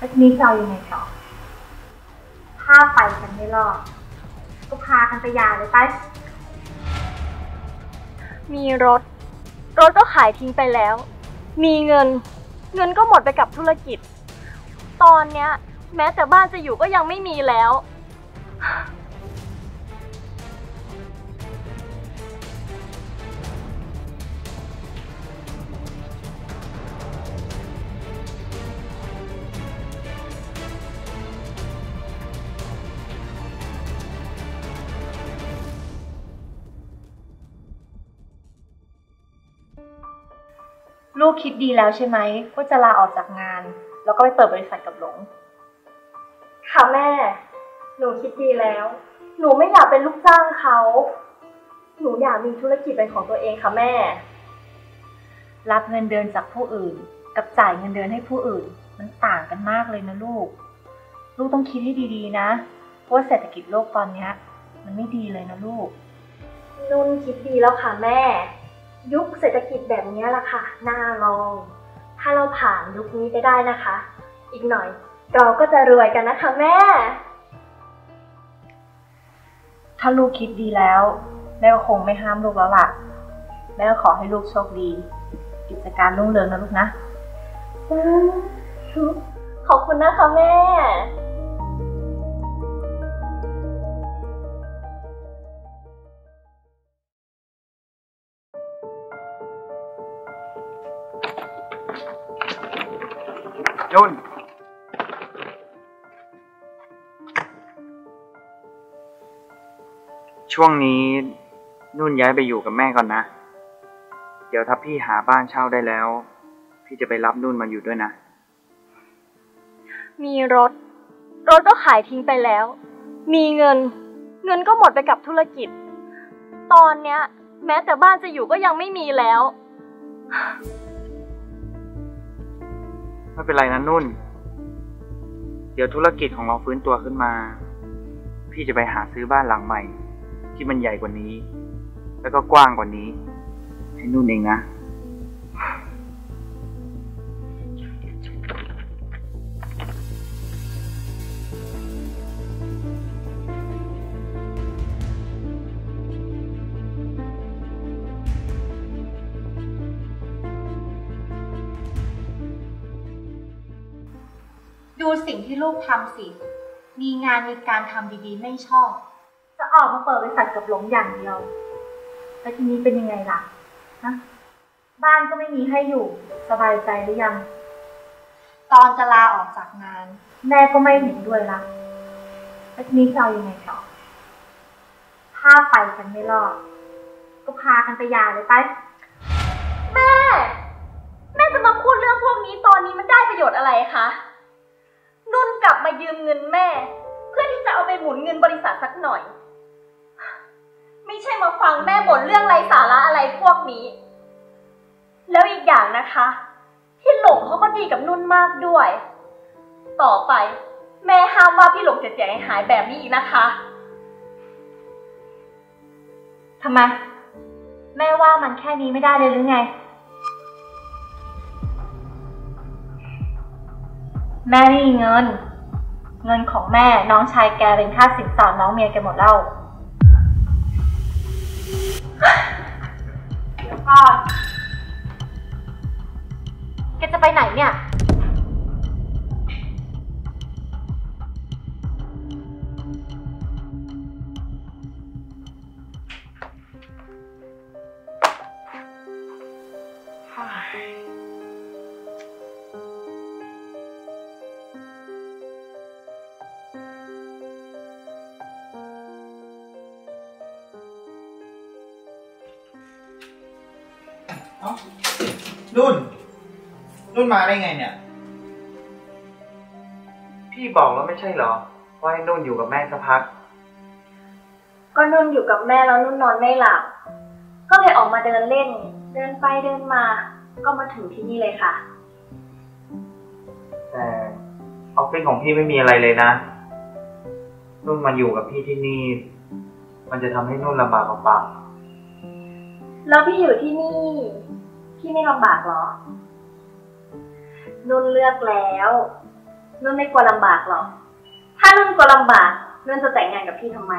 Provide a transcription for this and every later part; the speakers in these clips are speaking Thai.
แล้วทีนี้จะเอายังไงต่อ ถ้าไปกันไม่รอด ก็พากันไปยาเลยไป มีรถ รถก็ขายทิ้งไปแล้ว มีเงิน เงินก็หมดไปกับธุรกิจ ตอนเนี้ย แม้แต่บ้านจะอยู่ก็ยังไม่มีแล้ว ลูกคิดดีแล้วใช่ไหมว่าจะลาออกจากงาน แล้วก็ไปเปิดบริษัทกับหลง ค่ะแม่ หนูคิดดีแล้ว หนูไม่อยากเป็นลูกจ้างเขา หนูอยากมีธุรกิจเป็นของตัวเองค่ะแม่ รับเงินเดือนจากผู้อื่น กับจ่ายเงินเดือนให้ผู้อื่น มันต่างกันมากเลยนะลูก ลูกต้องคิดให้ดีๆนะเพราะว่าเศรษฐกิจโลกตอนเนี้ยมันไม่ดีเลยนะลูก นุ่นคิดดีแล้วค่ะแม่ ยุคเศรษฐกิจแบบนี้แหละค่ะ น่าลอง ถ้าเราผ่านยุคนี้ไปได้นะคะ อีกหน่อย เราก็จะรวยกันนะคะแม่ ถ้าลูกคิดดีแล้ว แม่ก็คงไม่ห้ามลูกแล้วล่ะ แม่ก็ขอให้ลูกโชคดี กิจการรุ่งเรืองนะลูกนะ ขอบคุณนะคะแม่ นุ่นช่วงนี้นุ่นย้ายไปอยู่กับแม่ก่อนนะ เดี๋ยวถ้าพี่หาบ้านเช่าได้แล้ว พี่จะไปรับนุ่นมาอยู่ด้วยนะ มีรถ รถก็ขายทิ้งไปแล้ว มีเงิน เงินก็หมดไปกับธุรกิจ ตอนเนี้ย แม้แต่บ้านจะอยู่ก็ยังไม่มีแล้ว ไม่เป็นไรนะนุ่น เดี๋ยวธุรกิจของเราฟื้นตัวขึ้นมา พี่จะไปหาซื้อบ้านหลังใหม่ ที่มันใหญ่กว่านี้ แล้วก็กว้างกว่านี้ ให้นุ่นเองนะ ดูสิ่งที่ลูกทำสิ มีงานมีการทำดีๆ ไม่ชอบ จะออกมาเปิดบริษัทกับหลงอย่างเดียว แล้วทีนี้เป็นยังไงล่ะฮะบ้านก็ไม่มีให้อยู่ สบายใจหรือยัง ตอนจะลาออกจากงาน แม่ก็ไม่เห็นด้วยละแล้วทีนี้จะเอายังไงต่อ ถ้าไปกันไม่รอด ก็พากันไปหยาเลยไป แม่ แม่จะมาพูดเรื่องพวกนี้ตอนนี้มันได้ประโยชน์อะไรคะ นุ่นกลับมายืมเงินแม่ เพื่อที่จะเอาไปหมุนเงินบริษัทสักหน่อย ไม่ใช่มาฟังแม่บ่นเรื่องไร้สาระอะไรพวกนี้ แล้วอีกอย่างนะคะ พี่หลงเขาก็ดีกับนุ่นมากด้วย ต่อไป แม่ห้ามว่าพี่หลงจะเสียหายแบบนี้อีกนะคะทำไม แม่ว่ามันแค่นี้ไม่ได้เลยหรือไง แม่ไม่มีเงิน เงินของแม่น้องชายแกเป็นค่าสินสอดน้องเมียแกหมดแล้วเดี๋ยวก่อนแกจะไปไหนเนี่ย เอ้านุ่นนุ่นมาได้ไงเนี่ย พี่บอกแล้วไม่ใช่เหรอ ว่าให้นุ่นอยู่กับแม่สักพัก ก็นุ่นอยู่กับแม่แล้วนุ่นนอนไม่หลับ ก็เลยออกมาเดินเล่น เดินไปเดินมา ก็มาถึงที่นี่เลยค่ะ แต่ออฟฟิศของพี่ไม่มีอะไรเลยนะ นุ่นมาอยู่กับพี่ที่นี่ มันจะทำให้นุ่นลำบากเปล่าแล้วพี่อยู่ที่นี่ พี่ไม่ลำบากเหรอ นุ่นเลือกแล้ว นุ่นไม่กลัวลำบากหรอก ถ้านุ่นกลัวลำบาก นุ่นจะแต่งงานกับพี่ทำไม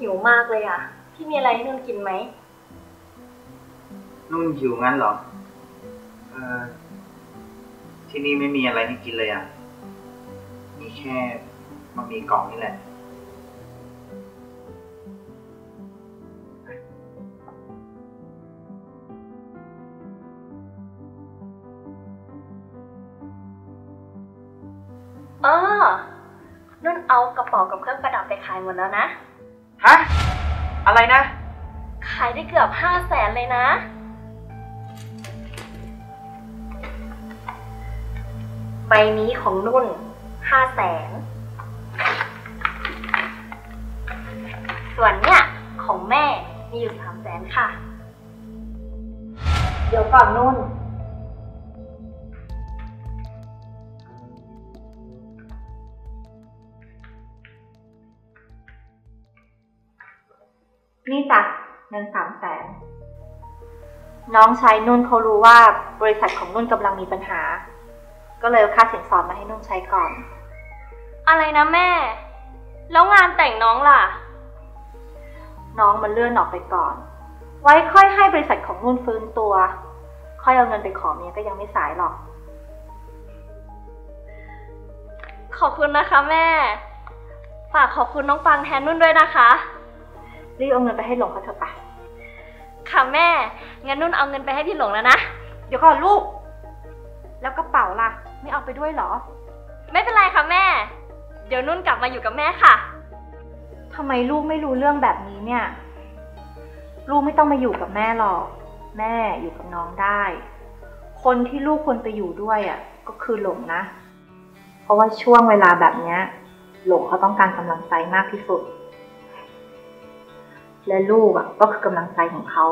หิวมากเลยอะ พี่มีอะไรให้นุ่นกินไหม นุ่นหิวงั้นเหรอ เออที่นี่ไม่มีอะไรให้กินเลยอะมีแค่มามีกล่องนี่แหละเออนุ่นเอากระเป๋ากับเครื่องประดับไปขายหมดแล้วนะ ฮะ อะไรนะ ขายได้เกือบห้าแสนเลยนะ ใบนี้ของนุ่นห้าแสน ส่วนเนี่ยของแม่มีอยู่สามแสนค่ะ เดี๋ยวก่อนนุ่น น้องชายนุ่นเขารู้ว่าบริษัทของนุ่นกำลังมีปัญหา ก็เลยเอาค่าสินสอดมาให้นุ่นใช้ก่อน อะไรนะแม่ แล้วงานแต่งน้องล่ะ น้องมันเลื่อนออกไปก่อน ไว้ค่อยให้บริษัทของนุ่นฟื้นตัว ค่อยเอาเงินไปขอเมียก็ยังไม่สายหรอก ขอบคุณนะคะแม่ ฝากขอบคุณน้องปังแทนนุ่นด้วยนะคะ รีบเอาเงินไปให้หลงเขาเถอะปะ ค่ะแม่ งั้นนุ่นเอาเงินไปให้พี่หลงแล้วนะ เดี๋ยวก่อนลูก แล้วกระเป๋าล่ะ ไม่เอาไปด้วยเหรอ ไม่เป็นไรค่ะแม่ เดี๋ยวนุ่นกลับมาอยู่กับแม่ค่ะทำไมลูกไม่รู้เรื่องแบบนี้เนี่ย ลูกไม่ต้องมาอยู่กับแม่หรอก แม่อยู่กับน้องได้ คนที่ลูกควรไปอยู่ด้วยอะ ก็คือหลงนะ เพราะว่าช่วงเวลาแบบเนี้ย หลงเขาต้องการกำลังใจมากที่สุด และลูกอะก็คือกำลังใจของเขา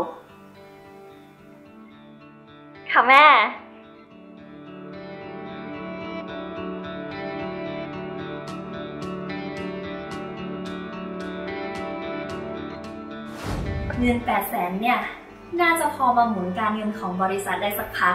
ค่ะแม่ เงินแปดแสนเนี่ย น่าจะพอมาหมุนการเงินของบริษัทได้สักพัก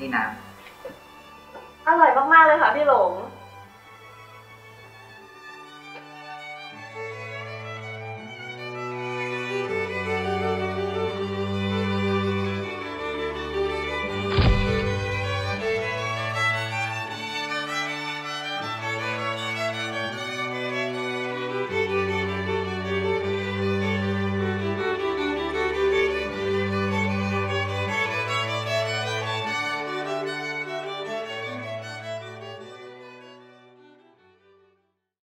นี่นะอร่อยมากๆเลยค่ะพี่หลง